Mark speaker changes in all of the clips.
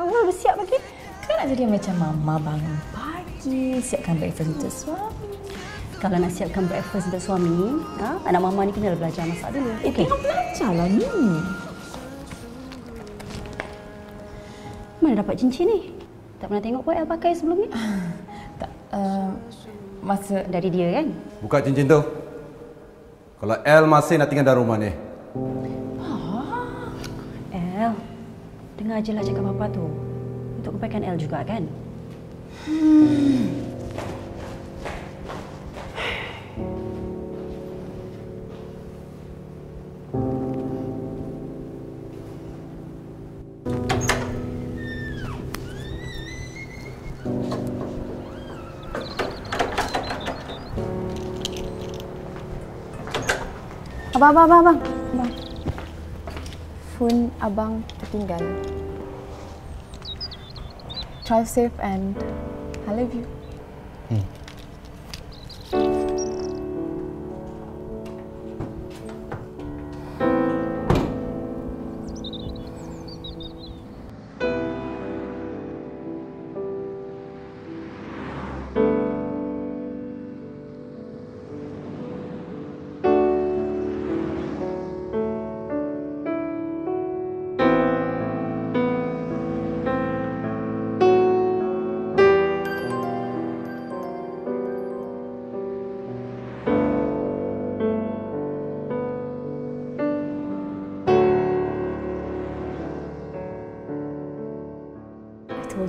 Speaker 1: Awak dah siap lagi? Kan nak jadi macam mama bangun pagi, siapkan breakfast untuk suami.
Speaker 2: Kalau nak siapkan breakfast untuk suami, ha, anak mama ni kena belajar masak dulu. Okey.
Speaker 1: Tengok belajar lah ni.
Speaker 2: Mana dapat cincin ni? Tak pernah tengok pun El pakai sebelum ni.
Speaker 1: Tak, uh, masa
Speaker 2: Dari dia kan?
Speaker 3: Buka cincin tu. Kalau El masih nak tinggal dalam rumah ni.
Speaker 2: Je lah cakap papa tu. Untuk kebaikan El juga kan?
Speaker 4: Abang, abang, abang, abang. abang. Phone abang tertinggal. Drive safe and I love you.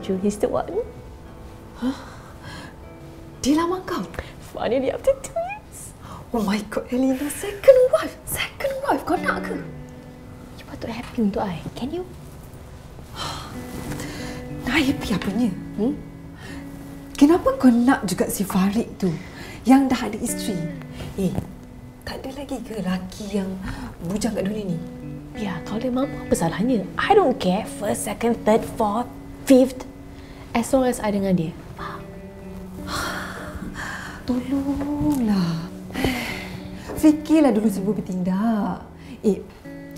Speaker 1: You he's the one.
Speaker 4: Dia lama kau?
Speaker 1: Finally after two years.
Speaker 4: Oh my god, Elena, second wife. Second wife, kau nak ke?
Speaker 1: You patut happy untuk I. Can you?
Speaker 4: Nak happy apanya? Hmm? Kenapa kau nak juga si Farid tu? Yang dah ada isteri. Eh, tak ada lagi ke lelaki yang bujang kat dunia ni?
Speaker 1: Ya, kalau dia mampu apa salahnya? I don't care. First, second, third, fourth, fifth. As long as I dengan dia.
Speaker 4: Tolonglah. Fikirlah dulu sebelum bertindak. Eh,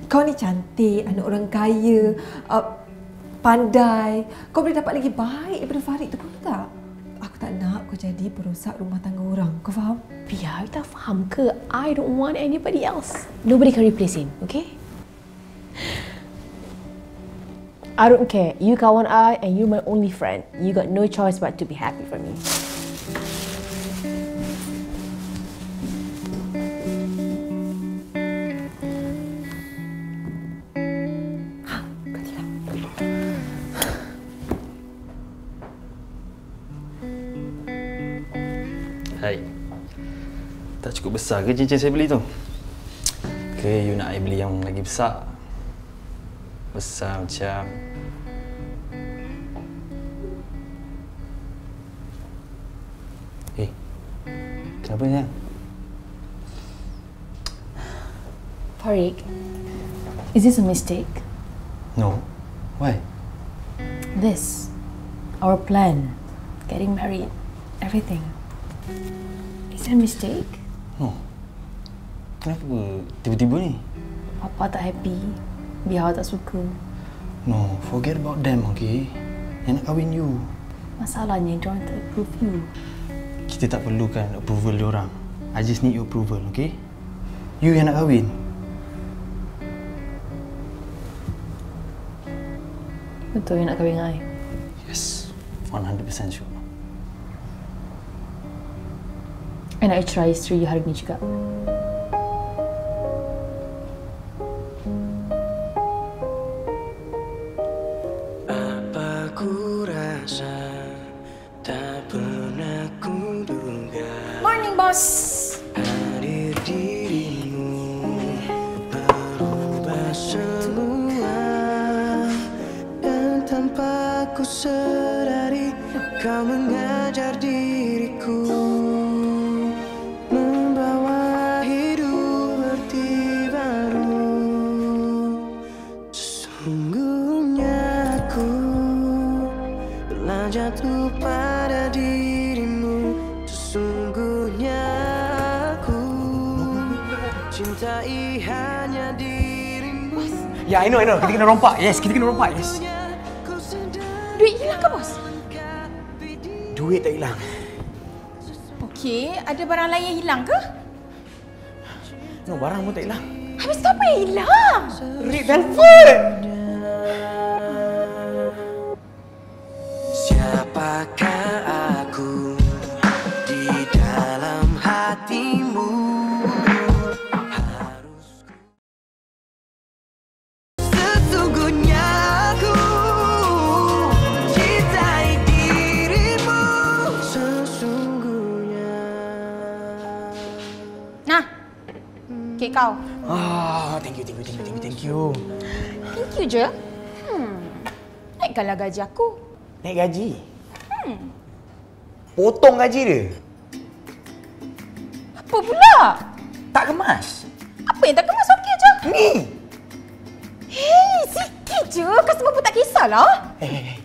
Speaker 4: kau ni cantik, anak orang kaya, uh, pandai. Kau boleh dapat lagi baik daripada Farid tu pun tak? Aku tak nak kau jadi perosak rumah tangga orang. Kau faham?
Speaker 1: Biar you tak faham ke? I don't want anybody else. Nobody can replace him, okay? I don't care. You kawan I and you're my only friend. You got no choice but to be happy for me.
Speaker 5: Hai.
Speaker 6: Tak cukup besar ke cincin saya beli tu? Ke you nak I beli yang lagi besar? Besar macam... Eh, kenapa ni?
Speaker 7: Farid, is this a mistake?
Speaker 6: No. Why?
Speaker 7: This, our plan, getting married, everything. Is it a mistake?
Speaker 6: No. Kenapa tiba-tiba ni?
Speaker 7: Papa tak happy. Biar tak suka.
Speaker 6: No, forget about them, okay? Yang nak kahwin you.
Speaker 7: Masalahnya, orang tak approve you.
Speaker 6: Kita tak perlukan approval orang. I just need your approval, okay? You yang nak kahwin.
Speaker 7: Betul you nak kahwin dengan I?
Speaker 6: Yes. 100% sure.
Speaker 7: I nak try isteri you hari ni juga.
Speaker 8: Know. Kita kena rompak. Yes, kita kena rompak. Yes.
Speaker 7: Duit hilang ke, bos?
Speaker 8: Duit tak hilang.
Speaker 7: Okey, ada barang lain yang hilang ke?
Speaker 8: No, barang pun tak hilang.
Speaker 7: Habis tu apa yang hilang?
Speaker 8: Red velvet.
Speaker 7: Naikkanlah gaji aku.
Speaker 8: Naik gaji. Potong gaji dia.
Speaker 7: Apa pula?
Speaker 8: Tak kemas.
Speaker 7: Apa yang tak kemas okey je?
Speaker 8: Ni.
Speaker 7: Hei, sikit je. Customer pun tak kisahlah.
Speaker 8: Hey, hey, hey.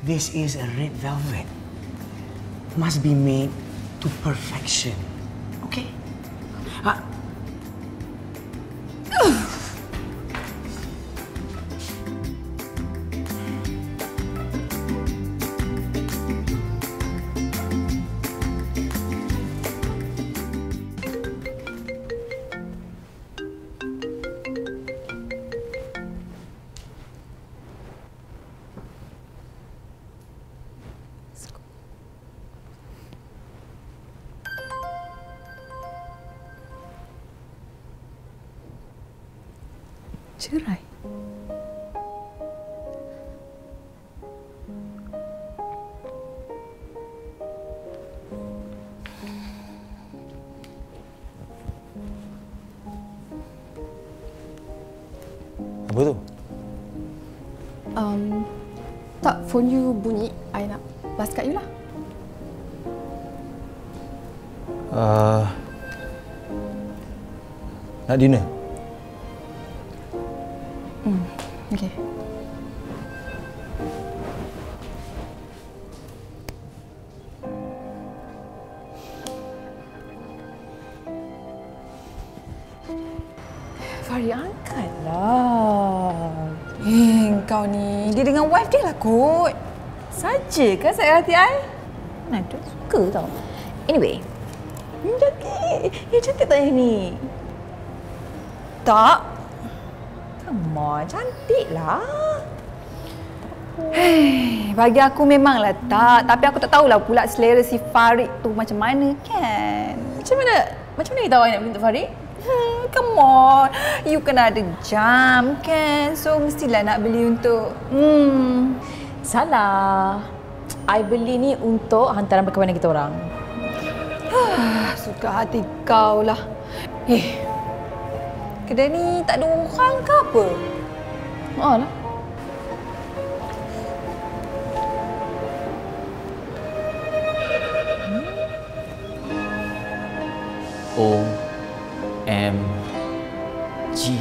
Speaker 8: This is a red velvet. Must be made to perfection. Okay? Ah,
Speaker 9: Cerai.
Speaker 6: Apa tu?
Speaker 10: Um, tak, phone you bunyi. I nak balas kat you lah.
Speaker 6: Uh, nak dinner?
Speaker 9: Saja ke saya hati I?
Speaker 7: Nada suka tau. Anyway, hmm, cantik. Ya cantik tak yang ni?
Speaker 9: Tak.
Speaker 7: Come on, cantik lah.
Speaker 9: Eh, bagi aku memanglah tak. Tapi aku tak tahulah pula selera si Farid tu macam mana kan.
Speaker 7: Macam mana? Macam mana tahu nak beli untuk Farid?
Speaker 9: Hmm, come on. You kena ada jam kan. So mestilah nak beli untuk hmm.
Speaker 7: Salah. I beli ni untuk hantaran perkahwinan kita orang.
Speaker 9: Suka
Speaker 10: suka hati kau lah.
Speaker 4: Eh, kedai ni tak ada orang ke apa?
Speaker 1: Oh lah.
Speaker 11: O M G.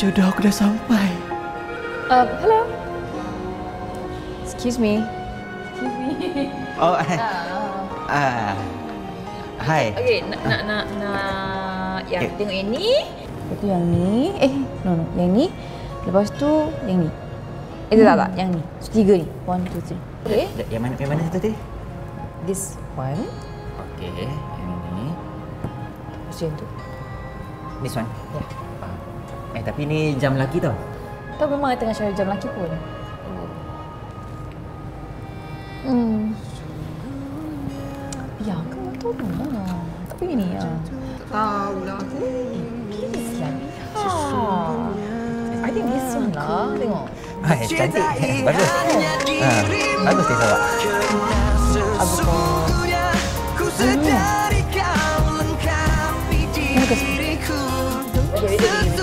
Speaker 11: Jodoh aku dah sampai.
Speaker 1: Uh, hello. Excuse me. Excuse me.
Speaker 11: Oh, ah. Hai.
Speaker 1: Okay, nak nak nak nak yang
Speaker 11: Okay.
Speaker 1: tengok yang ni. Lepas tu yang ni. Eh, no no, yang ni. Lepas tu yang ni. Eh, tak tak, yang ni. So, tiga ni. One, two, three. Okay.
Speaker 11: Yang mana yang mana satu tadi?
Speaker 1: This one.
Speaker 11: Okey, yang ini.
Speaker 1: Lepas tu yang tu.
Speaker 11: This one.
Speaker 1: Ya.
Speaker 11: Eh, tapi ni jam lelaki tau.
Speaker 1: Tahu memang tengah cari jam lelaki pun.
Speaker 10: Hmm.
Speaker 1: Ya, kamu tahu lah. Tapi ini ya.
Speaker 4: Tahu lah aku.
Speaker 1: Please lah. I think this one lah. Tengok.
Speaker 11: Hai, cantik. Bagus. Ha, bagus dia awak.
Speaker 7: Sesungguhnya ku sedari kau lengkapi diriku Sesungguhnya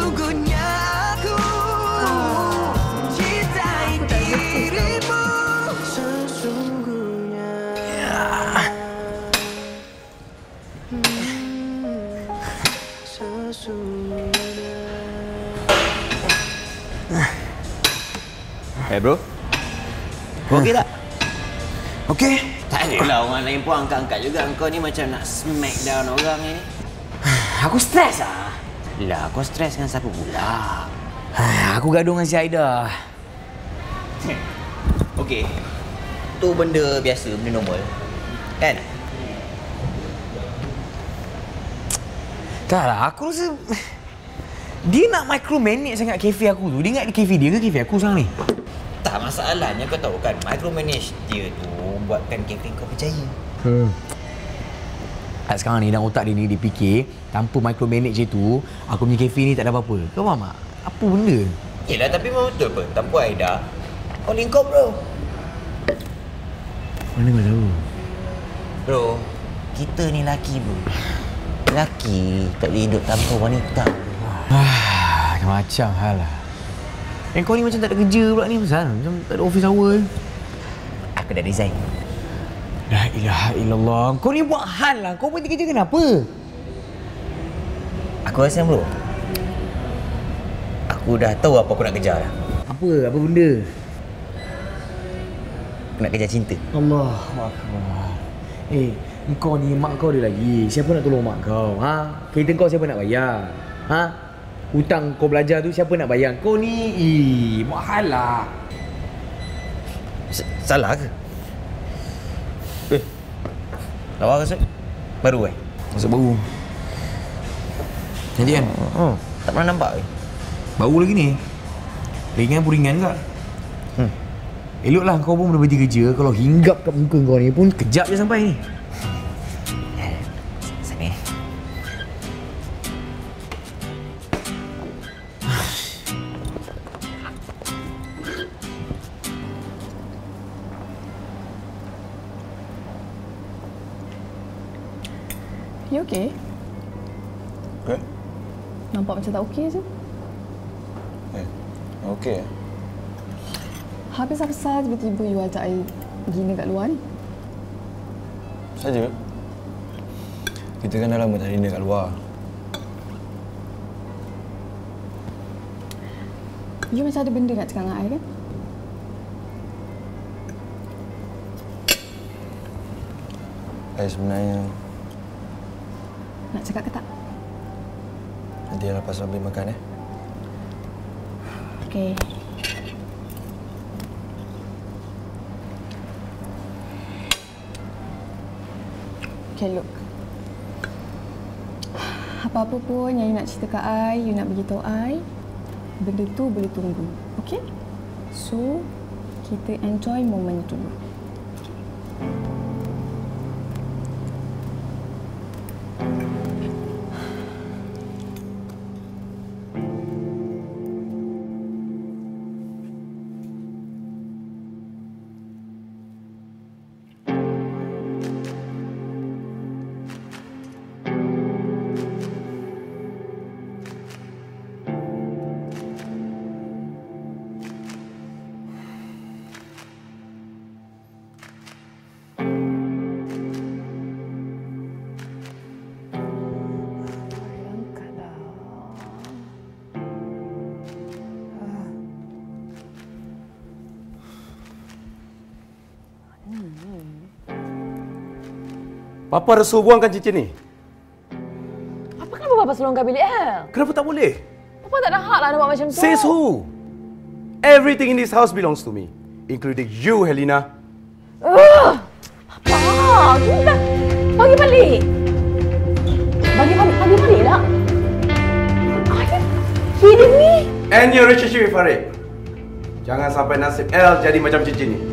Speaker 11: Eh, bro. Kau okey tak?
Speaker 8: Okey.
Speaker 11: Tak adalah orang lain pun angkat-angkat juga. Kau ni macam nak smack down orang ni.
Speaker 8: Aku stres ah.
Speaker 11: Lah, kau stres dengan siapa pula?
Speaker 8: Aku gaduh dengan si Aida.
Speaker 11: Okey. Tu benda biasa, benda normal. Kan?
Speaker 8: Tak lah, aku rasa dia nak micromanage sangat kafe aku tu. Dia ingat kafe dia ke kafe aku sekarang ni?
Speaker 11: Tak masalahnya kau tahu kan, micromanage dia tu buatkan kafe kau berjaya.
Speaker 8: Hmm. Kat sekarang ni dalam otak dia ni dia fikir tanpa micromanage tu aku punya kafe ni tak ada apa-apa. Kau faham tak? Apa benda?
Speaker 11: Yelah, tapi memang betul apa? Tanpa Aida, kau lingkup bro.
Speaker 8: Mana kau tahu?
Speaker 11: Bro, kita ni laki bro. Laki tak boleh hidup tanpa wanita.
Speaker 8: Ah, macam hal lah. Eh kau ni macam tak ada kerja pula ni pasal macam tak ada office hour.
Speaker 11: Aku dah resign.
Speaker 8: La ilaha illallah. Kau ni buat hal lah. Kau berhenti kerja kenapa?
Speaker 11: Aku rasa bro. Aku dah tahu apa aku nak kejar dah.
Speaker 8: Apa? Apa benda?
Speaker 11: Aku nak kejar cinta.
Speaker 8: Allah Akbar. Eh, kau ni mak kau ada lagi. Siapa nak tolong mak kau? Ha? Kereta kau siapa nak bayar? Ha? Hutang kau belajar tu siapa nak bayar? Kau ni, eh, buat hal lah.
Speaker 11: Salah ke? Eh. Lawa ke? Baru eh?
Speaker 8: Masuk baru. Cantik kan?
Speaker 11: Hmm. Tak pernah nampak eh?
Speaker 8: Baru lagi ni. Ringan pun ringan tak?
Speaker 11: Hmm.
Speaker 8: Eloklah kau pun berhenti kerja Kalau hinggap kat muka kau ni pun Kejap je sampai ni
Speaker 10: You okay?
Speaker 6: Okay?
Speaker 10: Nampak macam tak okay je.
Speaker 6: Eh, okey.
Speaker 10: Habis apa sahaja tiba-tiba you ajak I gina kat luar ni?
Speaker 6: Saja. Kita kan dah lama tak dinner kat luar.
Speaker 10: You macam ada benda nak cakap dengan I kan?
Speaker 6: Eh, sebenarnya
Speaker 10: Nak cakap ke tak?
Speaker 6: nanti lepas habis makan eh.
Speaker 10: Okay. Okay, look. Apa-apa pun yang you nak cerita kat I, you nak beritahu I, benda tu boleh tunggu. Okay? So, kita enjoy moment tu dulu.
Speaker 3: Papa suruh buangkan cincin ni.
Speaker 1: Apa kenapa Papa selonggar bilik El?
Speaker 3: Kenapa tak boleh?
Speaker 1: Papa tak ada hak lah nak buat macam tu.
Speaker 3: Says who? Everything in this house belongs to me. Including you, Helena.
Speaker 1: Ugh! Papa, kita bagi balik. Bagi balik, bagi balik lah. Are you kidding me?
Speaker 3: And your relationship with Farid. Jangan sampai nasib El jadi macam cincin ni.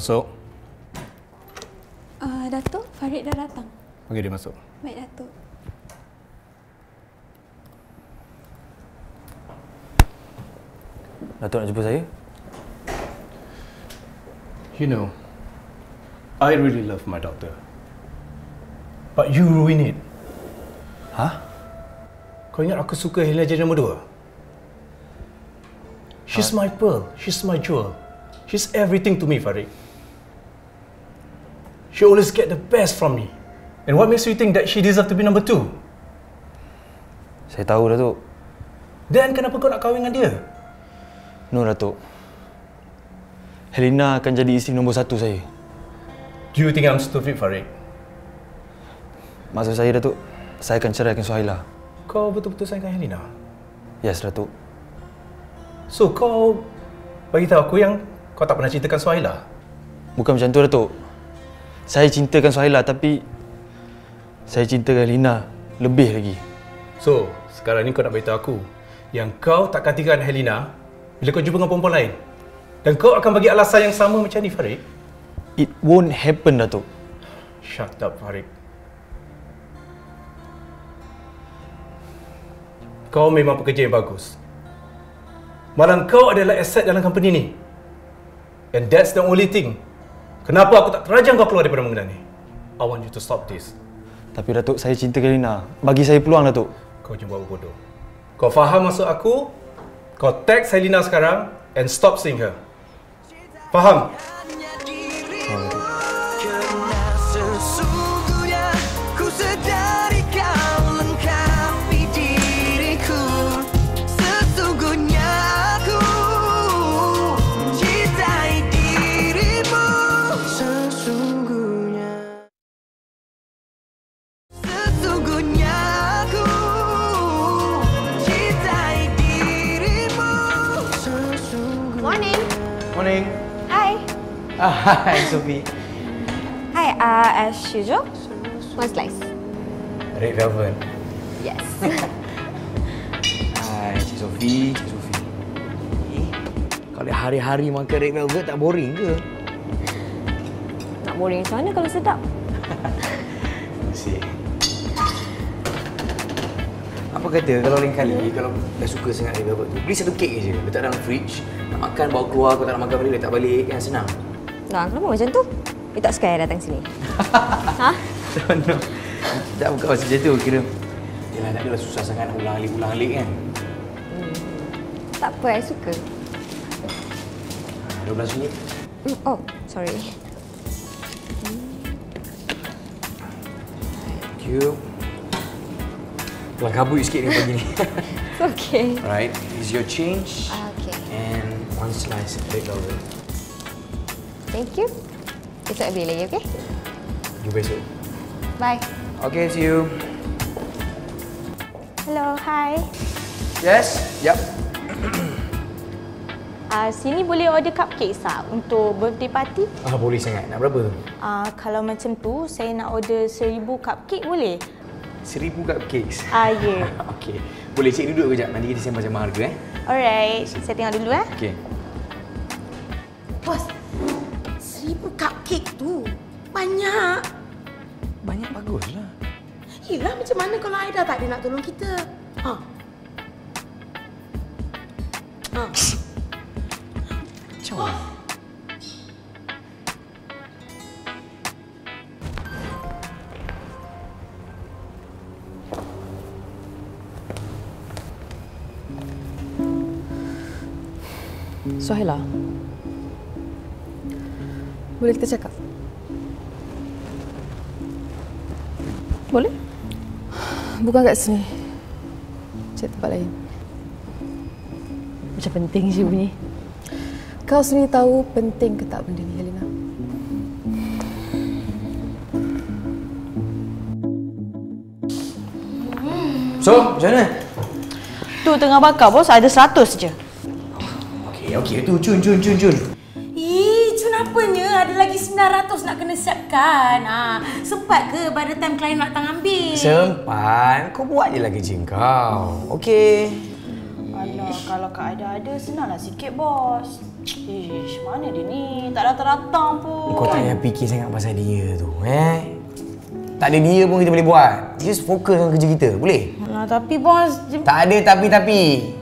Speaker 3: Masuk.
Speaker 10: Uh, Datuk, Farid dah datang.
Speaker 3: Panggil dia masuk.
Speaker 10: Baik, Datuk.
Speaker 6: Datuk nak jumpa saya?
Speaker 3: You know, I really love my daughter. But you ruin it.
Speaker 6: Hah?
Speaker 3: Kau ingat aku suka Helena jadi nombor dua? She's my pearl. She's my jewel. She's everything to me, Farid. She always get the best from me. And what makes you think that she deserve to be number two?
Speaker 6: Saya tahu Datuk.
Speaker 3: Then kenapa kau nak kahwin dengan dia?
Speaker 6: No Datuk. Helena akan jadi isteri nombor satu saya.
Speaker 3: Do you think I'm stupid, Farid?
Speaker 6: Maksud saya Datuk, saya akan ceraikan Suhaila.
Speaker 3: Kau betul-betul sayangkan Helena?
Speaker 6: Yes Datuk.
Speaker 3: So kau bagi tahu aku yang kau tak pernah ceritakan Suhaila?
Speaker 6: Bukan macam tu Datuk. Saya cintakan Suhaila tapi saya cintakan Helena lebih lagi.
Speaker 3: So, sekarang ni kau nak beritahu aku yang kau tak katikan Helena bila kau jumpa dengan perempuan lain. Dan kau akan bagi alasan yang sama macam ni, Farid.
Speaker 6: It won't happen Datuk.
Speaker 3: Shut up, Farid. Kau memang pekerja yang bagus. Malah kau adalah aset dalam company ni. And that's the only thing. Kenapa aku tak terajang kau keluar daripada bangunan ni? I want you to stop this.
Speaker 6: Tapi Datuk, saya cinta Helena. Bagi saya peluang Datuk.
Speaker 3: Kau jangan buat bodoh. Kau faham maksud aku? Kau text Helena sekarang and stop seeing her. Faham?
Speaker 12: Hi
Speaker 8: Sophie.
Speaker 12: Hi, uh, as usual, one slice.
Speaker 8: Red Velvet.
Speaker 12: Yes.
Speaker 8: Hai, Cik Sophie, Cik Sophie. Eh, kalau hari-hari makan Red Velvet tak boring ke?
Speaker 12: Nak boring macam mana kalau sedap?
Speaker 8: Si. Apa kata kalau lain kali kalau dah suka sangat Red Velvet tu, beli satu kek je, letak dalam fridge. Nak makan bawa keluar, kau tak nak makan balik letak balik kan senang.
Speaker 12: Nah, kenapa macam tu? You tak suka I datang sini? ha?
Speaker 8: No, no. Tak bukan macam tu kira. Yalah tak adalah susah sangat nak ulang-alik ulang-alik kan.
Speaker 12: Tak apa, I suka.
Speaker 8: RM12 ringgit.
Speaker 12: Mm, oh, sorry.
Speaker 8: Thank you. Kelang kabut sikit dengan pagi ni.
Speaker 12: It's okay.
Speaker 8: Alright, is your change
Speaker 12: Okay.
Speaker 8: and one slice of red velvet.
Speaker 12: Thank you. Esok I beli lagi, okay?
Speaker 8: Jumpa esok.
Speaker 12: Bye.
Speaker 8: Okay, see you.
Speaker 12: Hello, hi.
Speaker 8: Yes? Yep.
Speaker 13: Uh, sini boleh order cupcakes tak untuk birthday party?
Speaker 8: Ah, boleh sangat. Nak berapa tu?
Speaker 13: Uh, kalau macam tu, saya nak order seribu cupcake boleh?
Speaker 8: Seribu cupcakes.
Speaker 13: Ah, ya.
Speaker 8: okay. Boleh cik duduk kejap. Nanti kita sembang sembang harga eh.
Speaker 13: Alright, saya tengok dulu eh.
Speaker 8: Okay.
Speaker 14: Banyak.
Speaker 8: Banyak bagus lah.
Speaker 14: Yelah macam mana kalau Aida tak ada nak tolong kita? Ha. Ha.
Speaker 8: Macam mana?
Speaker 1: Suhaila. Boleh kita cakap? Boleh? Bukan kat sini.
Speaker 10: Cek tempat lain.
Speaker 1: Macam penting je bunyi.
Speaker 10: Kau sendiri tahu penting ke tak benda ni, Helena?
Speaker 8: So, macam mana?
Speaker 13: Tu tengah bakar bos, ada 100 je.
Speaker 8: Okey, okey. Tu, cun, cun, cun, cun.
Speaker 14: 900 nak kena siapkan. Ha, sempat ke the time klien nak datang ambil?
Speaker 8: Sempat. Kau buat je lah kerja kau. Okey.
Speaker 13: Alah, kalau Kak Aida ada, senanglah sikit bos. Ish, mana dia ni? Tak datang-datang pun.
Speaker 8: Kau tak payah fikir sangat pasal dia tu, eh? Tak ada dia pun kita boleh buat. Just fokus dengan kerja kita, boleh?
Speaker 13: Alah, tapi bos...
Speaker 8: Tak ada tapi-tapi.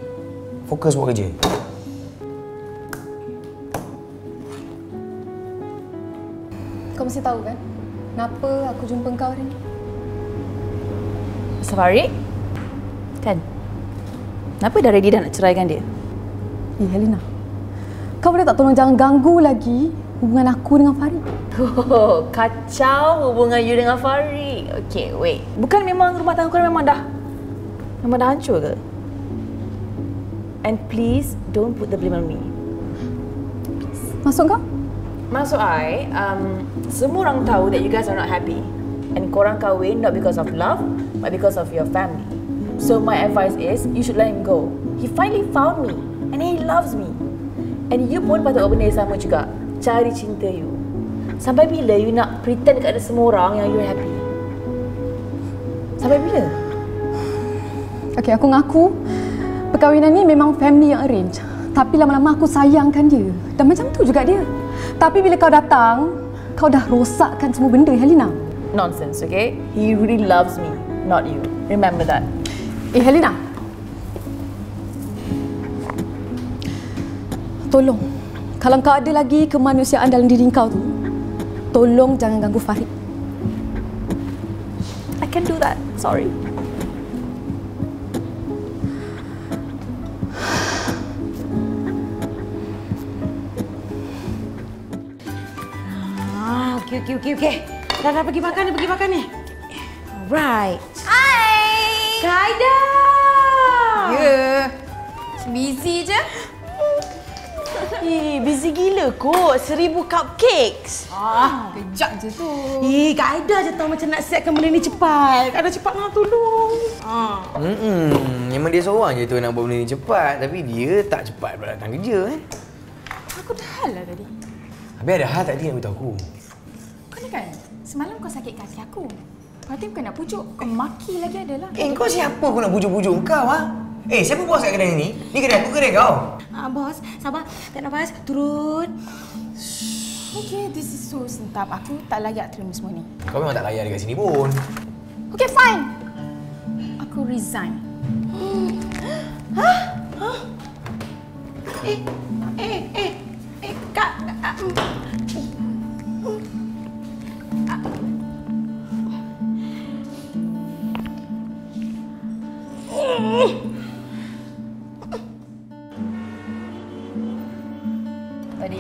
Speaker 8: Fokus buat kerja.
Speaker 10: Mesti tahu kan? Kenapa aku jumpa kau hari ni?
Speaker 1: Safari? Kan? Kenapa dah ready dah nak ceraikan dia?
Speaker 10: Eh, Helena. Kau boleh tak tolong jangan ganggu lagi hubungan aku dengan Farid?
Speaker 1: Oh, kacau hubungan you dengan Farid. Okay, wait. Bukan memang rumah tangga korang memang dah memang dah hancur ke? And please don't put the blame on me.
Speaker 10: Masuk kau?
Speaker 1: Maksud I, um, semua orang tahu that you guys are not happy. And korang kahwin not because of love, but because of your family. So my advice is, you should let him go. He finally found me. And he loves me. And you pun patut buat benda yang sama juga. Cari cinta you. Sampai bila you nak pretend dekat ada semua orang yang you happy? Sampai bila?
Speaker 10: Okey, aku ngaku perkahwinan ni memang family yang arrange. Tapi lama-lama aku sayangkan dia. Dan macam tu juga dia. Tapi bila kau datang, kau dah rosakkan semua benda, Helena.
Speaker 1: Nonsense, okay? He really loves me, not you. Remember that.
Speaker 10: Eh, Helena. Tolong. Kalau kau ada lagi kemanusiaan dalam diri kau tu, tolong jangan ganggu Farid.
Speaker 1: I can do that. Sorry.
Speaker 14: Okey okey okey okey. Dah dah pergi makan ni, pergi makan ni. Alright. Hai. Kak Aida.
Speaker 10: Ya. Busy je.
Speaker 13: Eh, busy gila kot. Seribu cupcakes.
Speaker 14: Ah, kejap je tu. Eh, Kak Aida je tahu macam nak siapkan benda ni cepat. Kak Aida cepat nak tolong. Ah.
Speaker 8: Hmm, memang dia seorang je tu nak buat benda ni cepat. Tapi dia tak cepat pula datang kerja, eh.
Speaker 10: Aku dah hal lah tadi.
Speaker 8: Habis ada hal tadi yang beritahu aku.
Speaker 10: Kau kan, semalam kau sakit kaki aku. Lepas tu bukan nak pujuk, kau maki lagi adalah.
Speaker 8: Eh, kau siapa kau nak pujuk-pujuk kau, ha? Eh, siapa bos kat kedai ni? Ni kedai aku, kedai kau.
Speaker 14: Ah, bos, sabar. Tak nafas. Turun.
Speaker 10: Okay, this is so sentap. Aku tak layak terima semua ni.
Speaker 8: Kau memang tak layak dekat sini pun.
Speaker 10: Okay, fine. Aku resign.
Speaker 14: Hah? Hah? Eh, eh, eh, eh, Kak. ah, mm.
Speaker 1: Tadi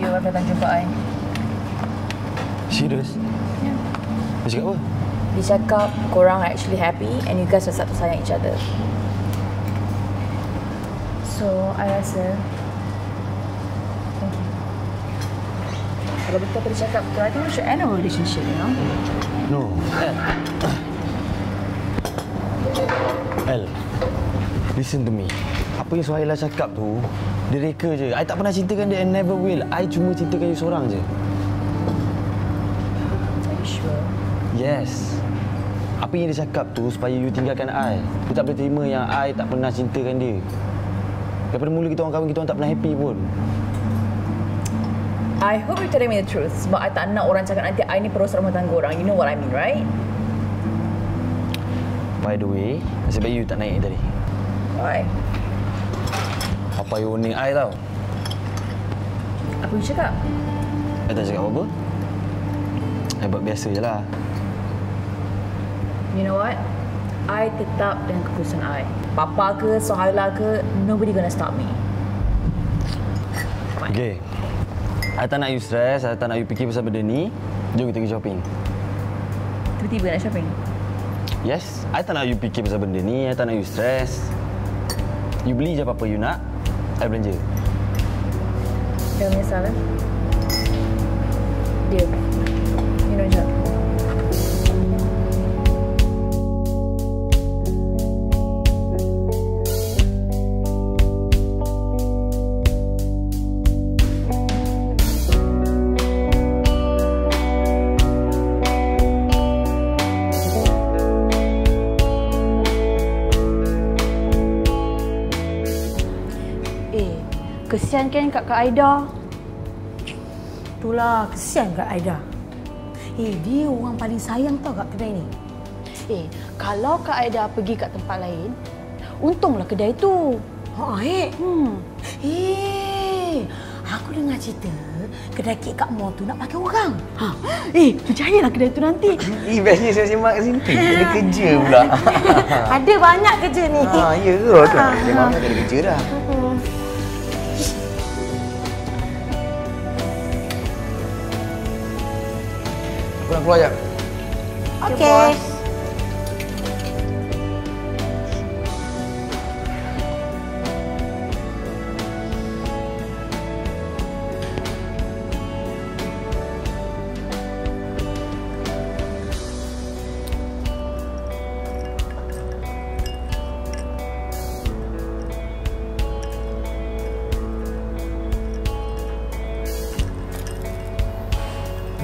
Speaker 1: you datang jumpa I.
Speaker 6: Serius?
Speaker 1: Ya.
Speaker 6: Dia cakap apa?
Speaker 1: Dia cakap korang are actually happy and you guys are to sayang each other. So, I rasa Thank you. Kalau betul apa dia cakap betul, I think we should end our relationship, you know?
Speaker 6: No. El. Listen to me. Apa yang Suhaila cakap tu, dia reka je. I tak pernah cintakan dia and never will. I cuma cintakan you seorang je.
Speaker 1: Are you sure?
Speaker 6: Yes. Apa yang dia cakap tu supaya you tinggalkan I. You tak boleh terima yang I tak pernah cintakan dia. Daripada mula kita orang kahwin, kita orang tak pernah happy pun.
Speaker 1: I hope you're telling me the truth sebab I tak nak orang cakap nanti I ni perosak rumah tangga orang. You know what I mean, right?
Speaker 6: By the way, nasib baik you tak naik tadi.
Speaker 1: Why?
Speaker 6: Apa you warning I tau.
Speaker 1: Apa you cakap?
Speaker 6: I tak cakap apa-apa. I buat biasa je lah.
Speaker 1: You know what? I tetap dengan keputusan I. Papa ke, Sohaila ke, nobody gonna stop me.
Speaker 6: Okay. I tak nak you stress, I tak nak you fikir pasal benda ni. Jom kita pergi shopping.
Speaker 1: Tiba-tiba nak shopping.
Speaker 6: Yes, I tak nak you fikir pasal benda ni, I tak nak you stress. You beli je apa-apa you nak. I belanja.
Speaker 1: Jangan menyesal eh. Dia.
Speaker 14: Kesian kan kat Kak Aida. Itulah, kesian Kak Aida. Eh, dia orang paling sayang tau kat kedai ni. Eh, kalau Kak Aida pergi kat tempat lain, untunglah kedai tu. Ha, eh. Hmm. Eh, aku dengar cerita kedai kek kat mall tu nak pakai orang. Ha. Eh, berjayalah kedai tu nanti.
Speaker 8: Eh, bestnya saya sembang kat sini. Ada kerja pula.
Speaker 14: Ada banyak kerja ni.
Speaker 8: Ha, ya ke? Kerja malam ada kerja dah. Aku nak keluar jap.
Speaker 14: Okey.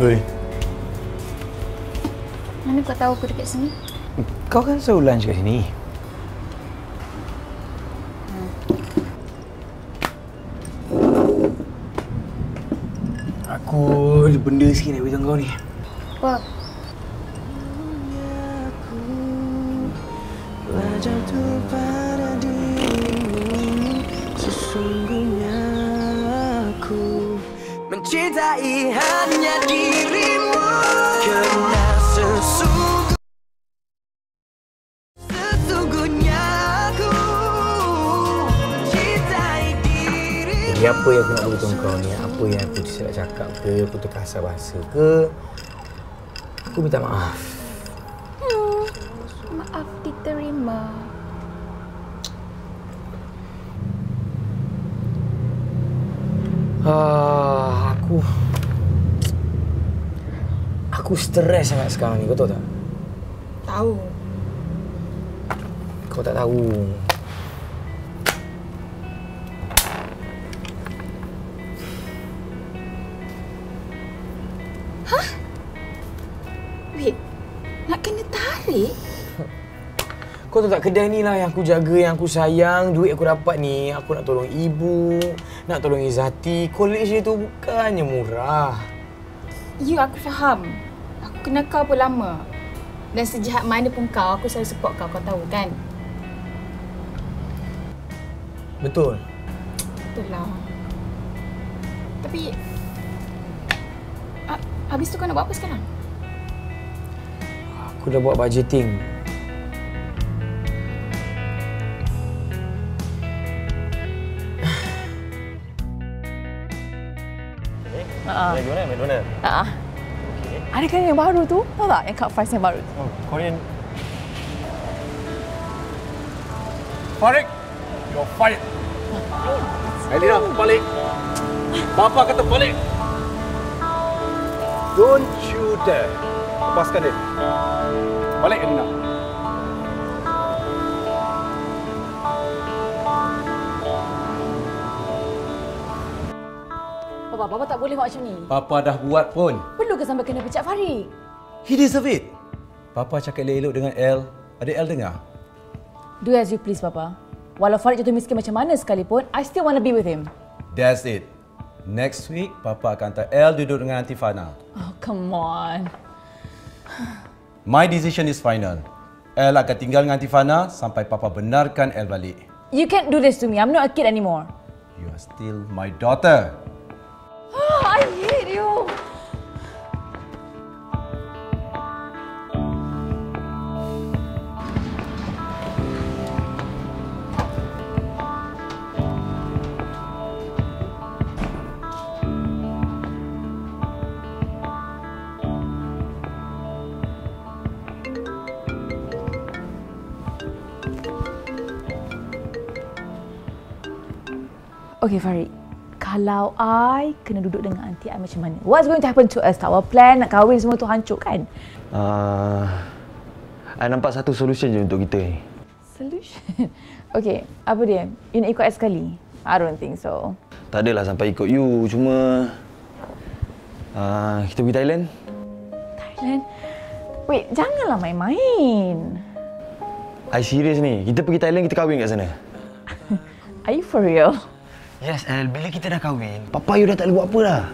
Speaker 8: Oi,
Speaker 7: Mana kau tahu aku dekat sini?
Speaker 8: kau kan selalu lunch kat sini. Aku ada benda sikit nak beritahu kau ni.
Speaker 7: Apa?
Speaker 15: Aku
Speaker 8: terkasar bahasa ke? Aku minta maaf.
Speaker 7: Hmm, maaf diterima.
Speaker 8: Ah, aku aku stres sangat sekarang ni, kau tahu tak?
Speaker 14: Tahu.
Speaker 8: Kau tak tahu. Kau tahu tak kedai ni lah yang aku jaga, yang aku sayang. Duit aku dapat ni, aku nak tolong ibu, nak tolong Izzati. College dia tu bukannya murah.
Speaker 7: Ya, aku faham. Aku kenal kau pun lama. Dan sejahat mana pun kau, aku selalu support kau, kau tahu kan?
Speaker 8: Betul.
Speaker 7: Betul lah. Tapi... Ha- habis tu kau nak buat apa sekarang?
Speaker 8: Aku dah buat budgeting.
Speaker 1: Ha.
Speaker 6: McDonald.
Speaker 1: Ha. Ada kan yang baru tu? Tahu tak? Yang cut fries yang baru tu.
Speaker 6: Oh, Korean.
Speaker 3: Farid, you're fired. Elina, balik. Bapa kata balik. Don't you dare. Lepaskan dia. Balik, Elina.
Speaker 1: Bapa, Bapa tak boleh buat macam ni.
Speaker 3: Papa dah buat pun.
Speaker 1: Perlu ke sampai kena pecat Farid?
Speaker 3: He deserve it. Papa cakap elok-elok dengan El. Ada El dengar?
Speaker 1: Do as you please, Papa. Walau Farid jatuh miskin macam mana sekalipun, I still want to be with him.
Speaker 3: That's it. Next week, Papa akan hantar El duduk dengan Aunty Fana.
Speaker 1: Oh, come on.
Speaker 3: My decision is final. El akan tinggal dengan Aunty Fana sampai Papa benarkan El balik.
Speaker 1: You can't do this to me. I'm not a kid anymore.
Speaker 3: You are still my daughter.
Speaker 1: I hate you. Okay, Farid. Kalau I kena duduk dengan auntie I macam mana? What's going to happen to us? Our plan nak kahwin semua tu hancur kan?
Speaker 6: Uh, I nampak satu solution je untuk kita ni.
Speaker 1: Solution? okay, apa dia? You nak ikut I sekali? I don't think so.
Speaker 6: Tak adalah sampai ikut you, cuma... Uh, kita pergi Thailand?
Speaker 1: Thailand? Wait, janganlah main-main.
Speaker 6: I serius ni. Kita pergi Thailand, kita kahwin kat sana.
Speaker 1: Are you for real?
Speaker 6: Yes, El. Bila kita dah kahwin, Papa you dah tak boleh buat apa dah.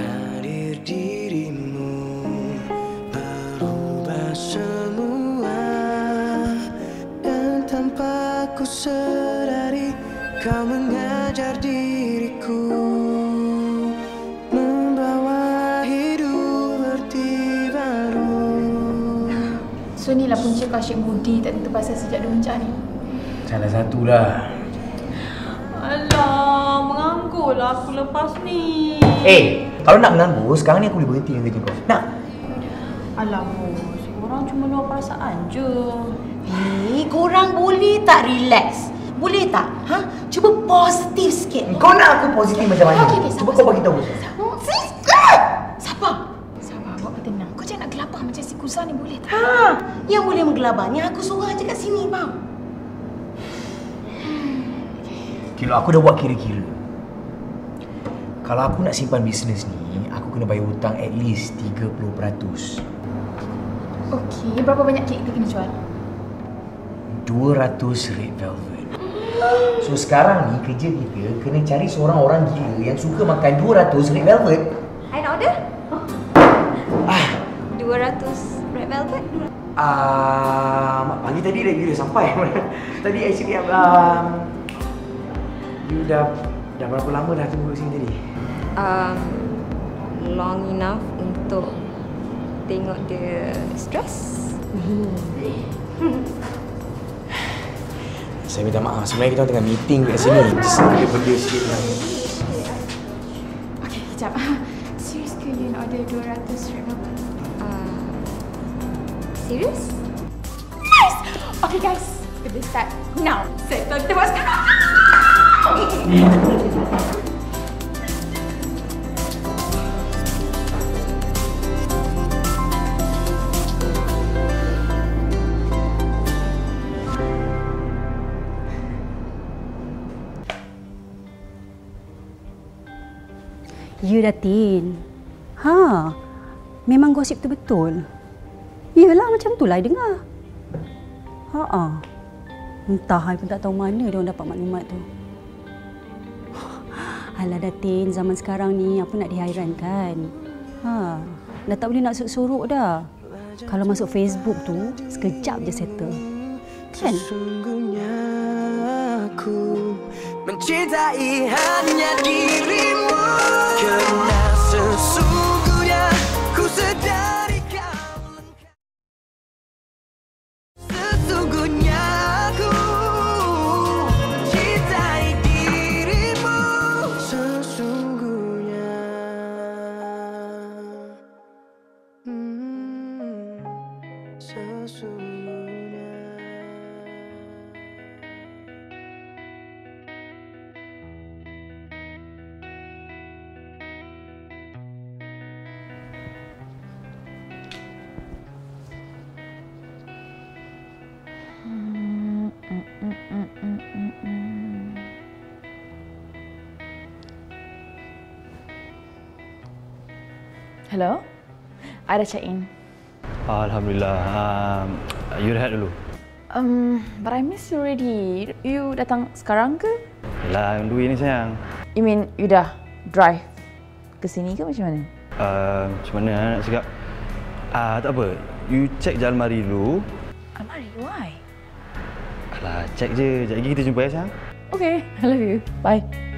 Speaker 7: Hadir dirimu Berubah semua Dan tanpa ku sadari Kau mengajar diriku Membawa hidup berarti baru
Speaker 16: So ni lah punca kau asyik budi tak tentu pasal sejak dia mencah ni.
Speaker 8: Salah satu lah.
Speaker 13: Alah, lah aku lepas ni.
Speaker 11: Eh, kalau nak menganggur, sekarang ni aku boleh berhenti dengan kerja kau. Nak?
Speaker 13: Alah, bos. Orang cuma luar perasaan je.
Speaker 14: Eh, korang boleh tak relax? Boleh tak? Ha? Cuba positif sikit.
Speaker 11: Kau nak aku positif macam mana?
Speaker 14: Okey, okey,
Speaker 11: Cuba
Speaker 14: sabar,
Speaker 11: kau bagi tahu.
Speaker 14: Sis! Sabar.
Speaker 16: Sabar, buat kau tenang. Kau jangan nak gelabah macam si Kusa ni boleh tak?
Speaker 14: Ha, yang boleh menggelabahnya aku suruh aja kat sini, bang.
Speaker 11: Kira aku dah buat kira-kira. Kalau aku nak simpan bisnes ni, aku kena bayar hutang at least 30%.
Speaker 16: Okey, berapa banyak kek kita kena jual?
Speaker 11: 200 red velvet. So sekarang ni kerja kita kena cari seorang orang gila yang suka makan 200 red velvet.
Speaker 12: I nak order. 200 red velvet.
Speaker 11: Ah, mak pagi tadi dah kira sampai. tadi actually um, you dah dah berapa lama dah tunggu sini tadi?
Speaker 12: Um, long enough untuk tengok dia stress.
Speaker 11: Saya minta maaf. Sebenarnya kita tengah meeting kat sini. Just ada benda sikit lah.
Speaker 16: Okey, kejap. Serius ke you nak order 200 red velvet?
Speaker 12: Uh, serious?
Speaker 16: Yes! Okay guys, kita start now. Settle kita buat sekarang.
Speaker 17: Ya Datin. Ha. Memang gosip tu betul. Yelah macam tu lah dengar. Ha ah. Entah I pun tak tahu mana dia orang dapat maklumat tu. Alah Datin, zaman sekarang ni apa nak dihairankan? Ha. Dah tak boleh nak sorok dah. Kalau masuk Facebook tu, sekejap je settle. Kan?
Speaker 7: Sesungguhnya aku mencintai hanya dirimu Karena sesungguhnya ku sedari kau
Speaker 1: I dah check in.
Speaker 6: Alhamdulillah. Um, you rehat dulu.
Speaker 1: Um, but I miss you already. You datang sekarang ke?
Speaker 6: On the way ni sayang.
Speaker 1: You mean you dah drive ke sini ke macam mana?
Speaker 6: Uh, macam mana nak cakap? Ah, tak apa. You check je almari dulu.
Speaker 1: Almari, why?
Speaker 6: Alah, check je. Sekejap lagi kita jumpa ya sayang.
Speaker 1: Okay, I love you. Bye.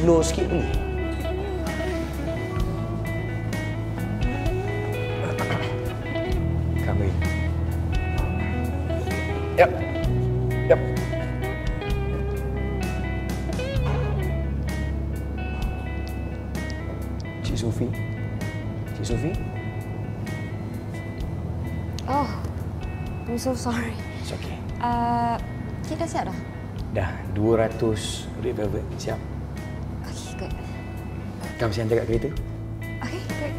Speaker 8: Slow-slow sikit boleh? Come in. Yep. Yep. Cik Sofi. Cik Sofi.
Speaker 12: Oh, I'm so sorry.
Speaker 8: It's okay.
Speaker 12: Uh, kita siap dah?
Speaker 8: Dah 200 red velvet siap. Kamu siap hantar kat kereta?
Speaker 12: Okay, great.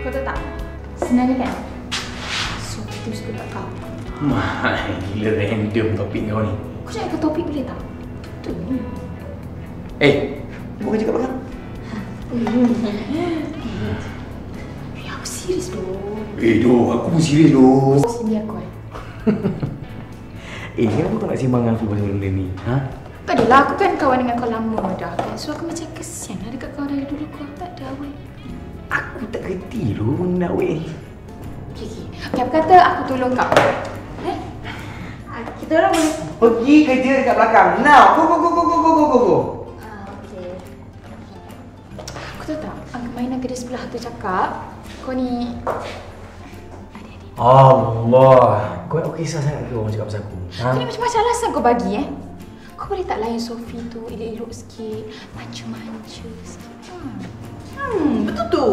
Speaker 16: Kau tahu tak? Sebenarnya kan, tu suka tak kau.
Speaker 8: Mahal gila random topik kau ni.
Speaker 16: Kau jangan ikut topik boleh tak? Tu.
Speaker 8: Eh, buat kerja kat belakang.
Speaker 16: Eh, aku serius doh.
Speaker 8: Eh, doh, aku pun serius doh.
Speaker 16: Sini aku eh.
Speaker 8: Eh, kenapa kau nak simbang dengan aku pasal benda ni? Ha?
Speaker 16: Tak adalah, aku kan kawan dengan kau lama dah kan. So aku macam kesian lah dekat kau dari dulu kau tak ada weh.
Speaker 8: Aku tak kerti doh benda weh.
Speaker 16: Okay, okay. Okay, apa kata aku tolong kau? Eh? Ah, Kita orang boleh...
Speaker 8: Pergi kerja dekat belakang. Now, go go go go go go go go
Speaker 16: sebelah tu cakap, kau ni...
Speaker 8: Allah, kau nak kisah sangat ke orang cakap pasal aku? Ha?
Speaker 16: Kau ni macam-macam alasan kau bagi eh. Kau boleh tak layan Sophie tu elok-elok sikit, manja-manja sikit. Hmm.
Speaker 14: Hmm, betul tu.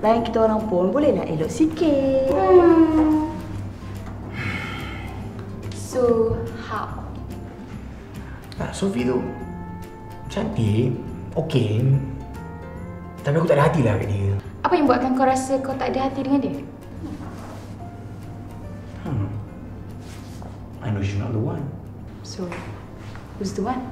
Speaker 14: Lain kita orang pun bolehlah elok sikit.
Speaker 16: Hmm. So, how?
Speaker 8: Ah, Sophie tu cantik, okey. Tapi aku tak ada hati lah kat dia.
Speaker 16: Apa yang buatkan kau rasa kau tak ada hati dengan dia?
Speaker 8: Hmm. I know she's not the one.
Speaker 16: So, who's the one?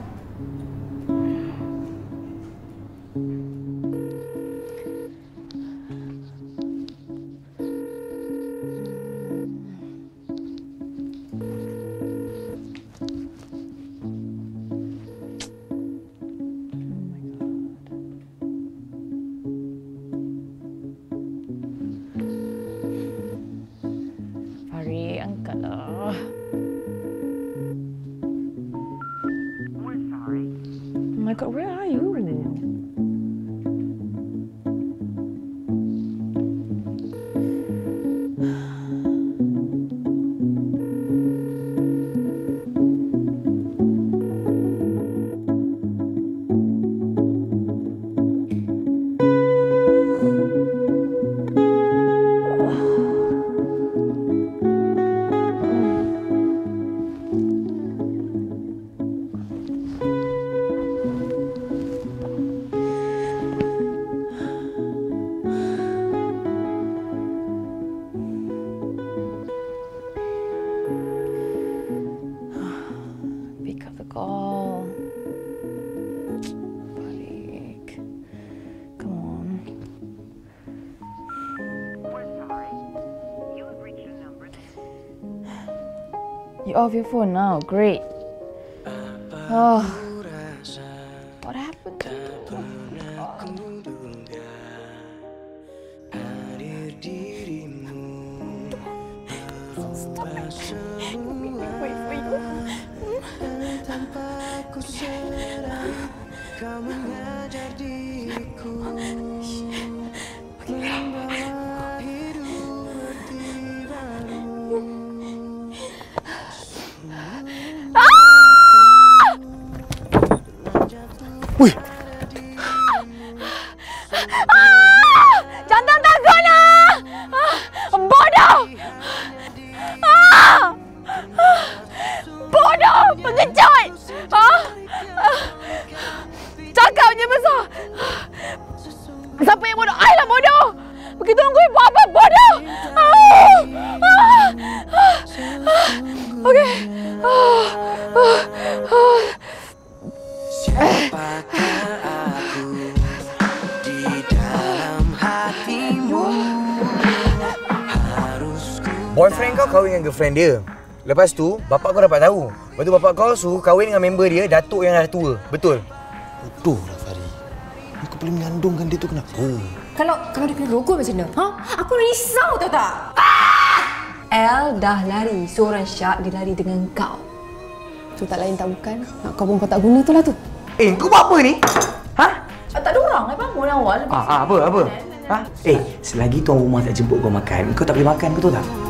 Speaker 18: Off your phone now. Great.
Speaker 1: Uh, oh. Kau
Speaker 8: girlfriend dia. Lepas tu, bapak kau dapat tahu. Lepas tu bapak kau suruh kahwin dengan member dia, datuk yang dah tua. Betul?
Speaker 6: Bodoh lah Fari. Kau boleh mengandungkan dia tu kenapa?
Speaker 4: Kalau kalau dia kena rogol macam mana? Ha? Aku risau tahu tak? El dah lari. Seorang syak dia lari dengan kau. Tu tak lain tak bukan. Nak kau perempuan tak guna tu lah tu.
Speaker 8: Eh, kau buat apa ni?
Speaker 1: Ah, tak ada orang. Lepas bangun awal.
Speaker 8: Ah, ah, apa, apa? Ha? Eh, selagi tuan rumah tak jemput kau makan, kau tak boleh makan, betul tak?